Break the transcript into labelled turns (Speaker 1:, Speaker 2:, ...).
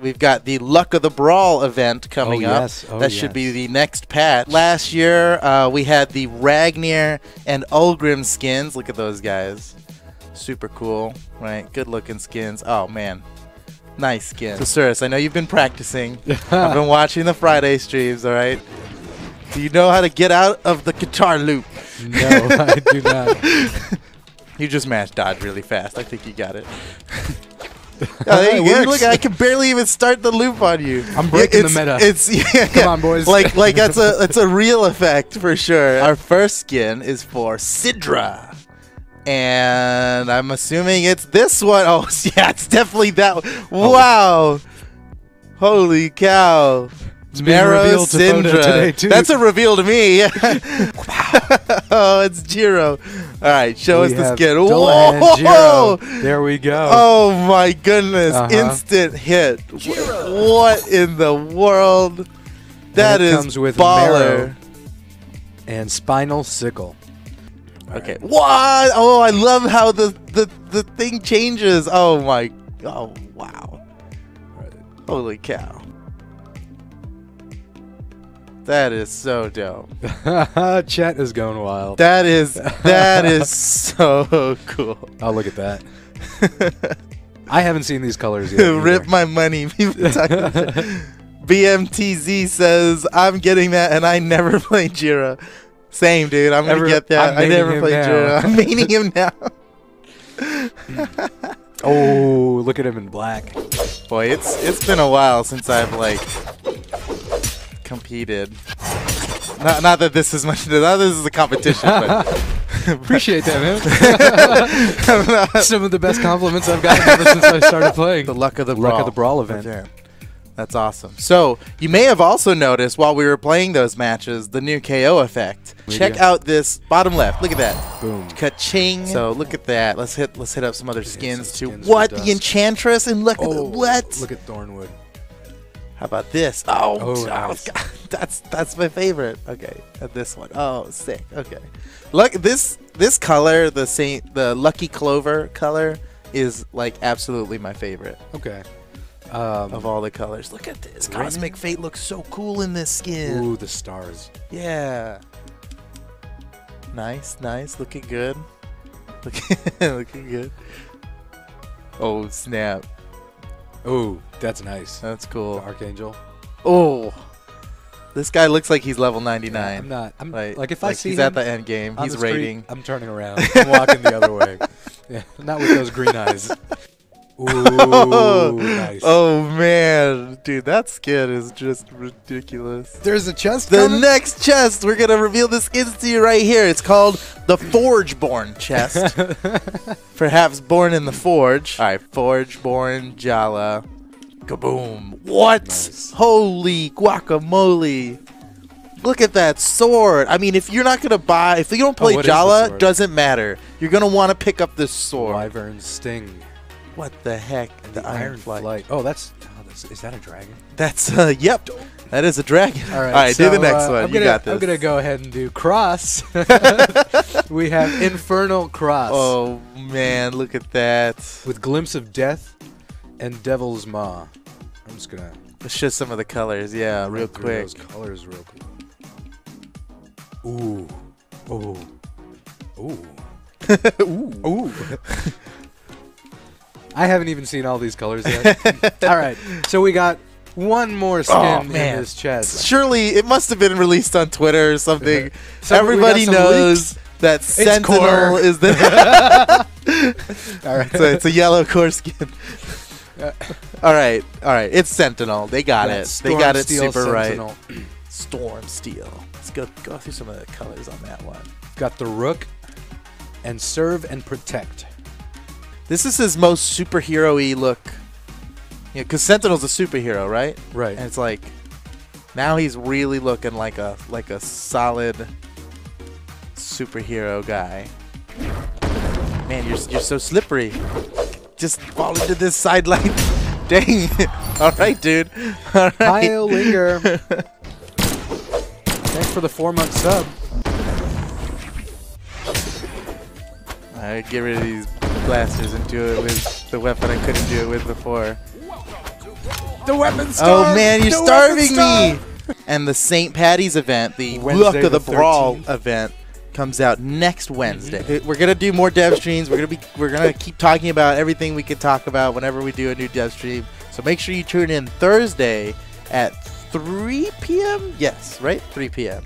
Speaker 1: We've got the Luck of the Brawl event coming
Speaker 2: Oh,
Speaker 1: up.
Speaker 2: yes. Oh,
Speaker 1: that should be the next patch. Last year, uh, we had the Ragnir and Ulgrim skins. Look at those guys. Super cool, right? Good looking skins. Oh, man. Nice skin. So, Cirrus, I know you've been practicing. I've been watching the Friday streams, all right? Do you know how to get out of the guitar loop?
Speaker 2: No, I do not.
Speaker 1: You just mashed dodge really fast. I think you got it. oh, there you go. Look, I can barely even start the loop on you.
Speaker 2: I'm breaking the meta.
Speaker 1: It's yeah,
Speaker 2: Come on, boys.
Speaker 1: Like like that's a that's a real effect for sure. Our first skin is for Sidra. And I'm assuming it's this one. Oh, yeah, it's definitely that one.
Speaker 2: Oh.
Speaker 1: Wow. Holy cow.
Speaker 2: It's being
Speaker 1: Marrow
Speaker 2: revealed to Photo today, too.
Speaker 1: That's a reveal to me. oh, it's Jiro. All right, show us
Speaker 2: We
Speaker 1: the
Speaker 2: have
Speaker 1: skin. Whoa!
Speaker 2: Jiro. There we go.
Speaker 1: Oh my goodness!
Speaker 2: Uh-huh.
Speaker 1: Instant hit. What in the world? That is
Speaker 2: comes with
Speaker 1: baller.
Speaker 2: marrow. And spinal sickle.
Speaker 1: Okay. What? Oh, I love how the, the the thing changes. Oh my. Oh wow. Holy cow. That is so dope.
Speaker 2: Chat is going wild.
Speaker 1: That is that is so cool.
Speaker 2: oh, look at that. I haven't seen these colors yet.
Speaker 1: Rip my money. People talking. BMTZ says I'm getting that, and I never played Jiro. Same, dude. I'm gonna get that. I never played
Speaker 2: now.
Speaker 1: Jiro. I'm meaning him now.
Speaker 2: Oh, look at him in black.
Speaker 1: Boy, it's it's been a while since I've like competed. Not, not that this is much. Not that this is a competition, but
Speaker 2: Appreciate that, man. Some of the best compliments I've gotten ever since I started playing.
Speaker 1: the luck of the
Speaker 2: Luck
Speaker 1: brawl.
Speaker 2: of the Brawl event.
Speaker 1: Yeah. That's awesome. So you may have also noticed while we were playing those matches the new KO effect.
Speaker 2: We
Speaker 1: Check
Speaker 2: do.
Speaker 1: out this bottom left. Look at that.
Speaker 2: Boom.
Speaker 1: Ka-ching. So look at that. Let's hit let's hit up some other skins
Speaker 2: some
Speaker 1: too.
Speaker 2: skins
Speaker 1: what? The Enchantress and look at the,
Speaker 2: Oh,
Speaker 1: what?
Speaker 2: Look at Thornwood.
Speaker 1: How about this? Oh,
Speaker 2: Oh,
Speaker 1: oh,
Speaker 2: nice.
Speaker 1: God. that's that's my favorite. Okay, and this one. Oh, sick. Okay, look this this color, the Saint, the Lucky Clover color, is like absolutely my favorite
Speaker 2: Okay. Um,
Speaker 1: of all the colors. Look at this. Cosmic Fate looks so cool in this skin.
Speaker 2: ooh, the stars.
Speaker 1: Yeah. Nice, nice. Looking good. Looking, looking good. Oh snap!
Speaker 2: Ooh, that's nice.
Speaker 1: That's cool.
Speaker 2: Archangel.
Speaker 1: Oh, this guy looks like he's level 99.
Speaker 2: I'm not. I'm
Speaker 1: Like,
Speaker 2: like, if I see
Speaker 1: he's
Speaker 2: him
Speaker 1: at the end game, he's
Speaker 2: street,
Speaker 1: raiding.
Speaker 2: I'm turning around. I'm walking the other way. Yeah, not with those green eyes. Ooh, nice.
Speaker 1: Oh man, dude, that skin is just ridiculous.
Speaker 2: There's a chest
Speaker 1: The
Speaker 2: coming?
Speaker 1: next chest, we're gonna reveal the skins to you right here. It's called the Forge-born chest. Perhaps born in the Forge. All right, Forge-born Jhala. Kaboom! What?
Speaker 2: Nice.
Speaker 1: Holy guacamole! Look at that sword. I mean, if you're not gonna buy, if you don't oh, play
Speaker 2: Oh, is the Jhala,
Speaker 1: doesn't matter. You're gonna want to pick up this sword.
Speaker 2: Wyvern Sting.
Speaker 1: What the heck?
Speaker 2: The, Iron Flight. Oh, that's, oh, that's. Is that a dragon?
Speaker 1: That's uh, yep. That is a dragon.
Speaker 2: All right.
Speaker 1: All right,
Speaker 2: so,
Speaker 1: do the next
Speaker 2: uh,
Speaker 1: one.
Speaker 2: I'm
Speaker 1: you
Speaker 2: gonna,
Speaker 1: got this.
Speaker 2: I'm gonna go ahead and do cross. we have Infernal Cross
Speaker 1: Oh man, look at that.
Speaker 2: with Glimpse of Death and Devil's Maw. I'm just gonna
Speaker 1: Let's show some of the colors. Yeah, real quick.
Speaker 2: Those colors, real quick. Ooh, ooh, ooh,
Speaker 1: Ooh.
Speaker 2: ooh. I haven't even seen all these colors yet. all right, so we got one more skin
Speaker 1: Oh,
Speaker 2: in
Speaker 1: man.
Speaker 2: this chest.
Speaker 1: Surely it must have been released on Twitter or something.
Speaker 2: Some- we got
Speaker 1: Everybody
Speaker 2: some
Speaker 1: knows that Sentinel
Speaker 2: core.
Speaker 1: is the.
Speaker 2: All right,
Speaker 1: so it's a yellow core skin. All right, all right. It's Sentinel. They got
Speaker 2: Yeah,
Speaker 1: it.
Speaker 2: Storm
Speaker 1: they got it
Speaker 2: Steel
Speaker 1: super
Speaker 2: Sentinel.
Speaker 1: right. Storm Steel. Let's go go through some of the colors on that one.
Speaker 2: Got the Rook and Serve and Protect.
Speaker 1: This is his most superhero-y look. Yeah, because Sentinel's a superhero, right?
Speaker 2: Right.
Speaker 1: And it's like now he's really looking like a like a solid superhero guy. Man, you're you're so slippery. Just fall into this sideline. Dang. All right, dude. All right.
Speaker 2: Kyle Linger. Thanks for the four month sub.
Speaker 1: I get rid of these blasters and do it with the weapon I couldn't do it with before.
Speaker 2: The weapon
Speaker 1: Oh man, you're
Speaker 2: The
Speaker 1: starving me! And the St. Patty's event, the
Speaker 2: Wednesday
Speaker 1: Luck of the,
Speaker 2: the
Speaker 1: Brawl
Speaker 2: 13th.
Speaker 1: event, comes out next Wednesday. We're gonna do more dev streams. We're gonna be we're gonna keep talking about everything we could talk about whenever we do a new dev stream. So make sure you tune in Thursday at 3 p.m. Yes, right, 3 p.m.